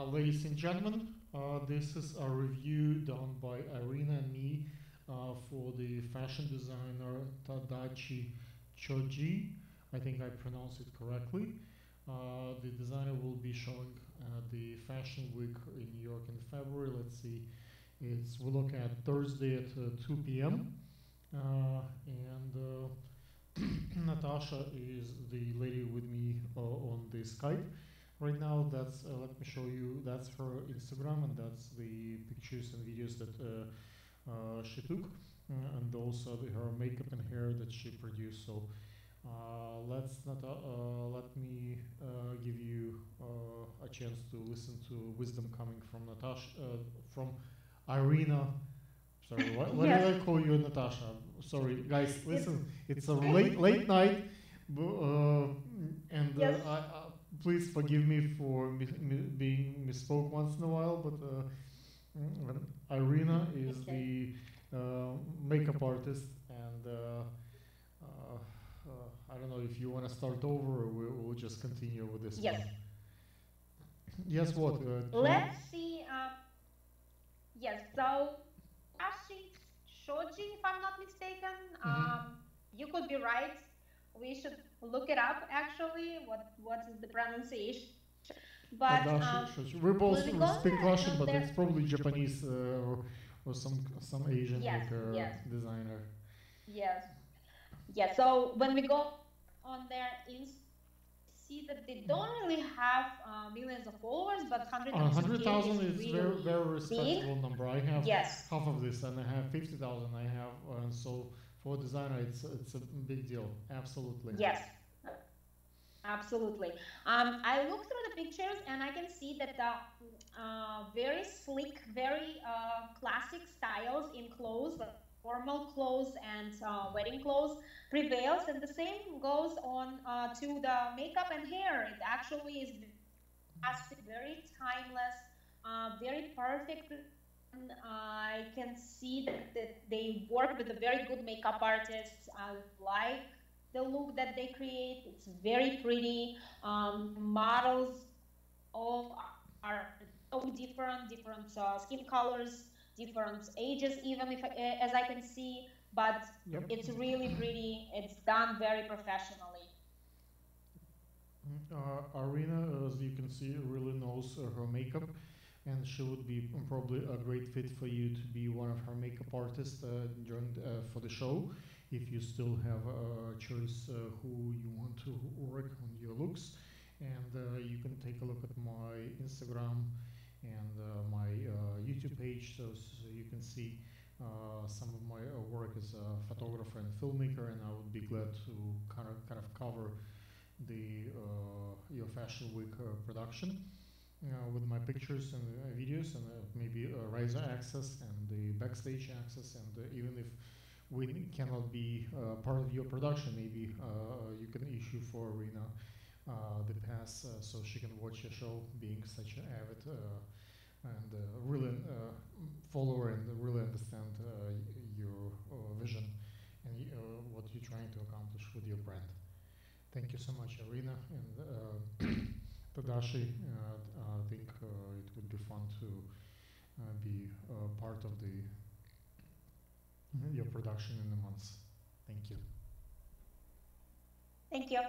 Uh, ladies and gentlemen, uh, this is a review done by Irina and me uh, for the fashion designer Tadashi Shoji. I think I pronounced it correctly. Uh, the designer will be showing at the Fashion Week in New York in February. Let's see, it's we look at Thursday at uh, 2 p.m. Uh, and uh, Natasha is the lady with me uh, on the Skype right now. That's uh, let me show you. That's her Instagram, and that's the pictures and videos that uh, uh, she took, uh, and also the, her makeup and hair that she produced. So uh, let's not uh, let me uh, give you uh, a chance to listen to wisdom coming from Natasha, uh, from Irina. Sorry, why, why Yes. did I call you Natasha? Sorry, guys, listen. It's a late late night, uh, and uh, Yes. I, I, please forgive me for mi- mi- being misspoke once in a while. But uh, mm, Irina is the uh, makeup artist, and uh, uh, uh, I don't know if you want to start over or we'll, we'll just continue with this. Yes. one. Yes. What? Uh, Let's see. Um, yes, so Ashi Shoji, if I'm not mistaken, Mhm. um, you could be right. We should look it up actually. What what is the pronunciation? But um, Shoshi. we both uh, speak Russian, uh, but there- it's probably Japanese uh, or, or some some Asian Yes, like, uh, yes. designer. yes, yes. So when we go on their ins, see that they don't really have uh, millions of followers, but hundred Uh, hundred thousand is really very very respectable number. I have yes. half of this, and I have fifty thousand. I have, uh, so for designer, it's it's a big deal. Absolutely. Yes, absolutely. Um, I looked through the pictures and I can see that the uh, very slick, very uh, classic styles in clothes, formal clothes and uh, wedding clothes, prevails, and the same goes on uh, to the makeup and hair. It actually is very timeless, uh, very perfect. And I can see that, that they work with a very good makeup artists. I like the look that they create. It's very pretty. Um, models all are so different, different uh, skin colors, different ages, even if as I can see. But Yep. it's really pretty. It's done very professionally. Uh, Irina, as you can see, really knows uh, her makeup, and she would be probably a great fit for you to be one of her makeup artists uh, during the, uh, for the show. If you still have a choice uh, who you want to work on your looks, and uh, you can take a look at my Instagram and uh, my uh, YouTube page, so, so you can see some of my work as a photographer and filmmaker, and I would be glad to kind of kind of cover the your fashion week uh, production uh, with my pictures and uh, videos and uh, maybe uh, riser access and the backstage access and uh, even if we cannot be uh, part of your production maybe you can issue for Irina uh, the pass so she can watch your show being such an avid and really follower and really understand your vision and what you're trying to accomplish with your brand. Thank you so much, Irina and Tadashi. Uh, I think uh, it would be fun to uh, be uh, part of the mm-hmm. your production in the months. Thank you. Thank you.